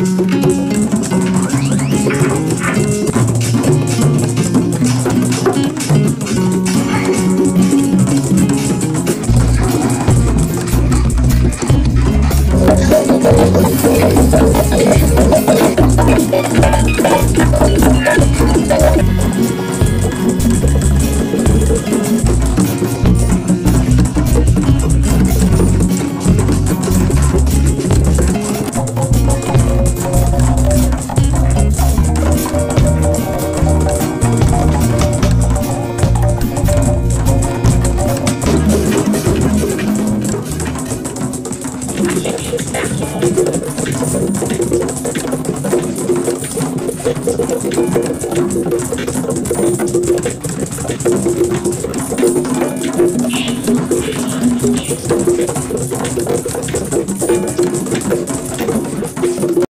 Thank Thank you.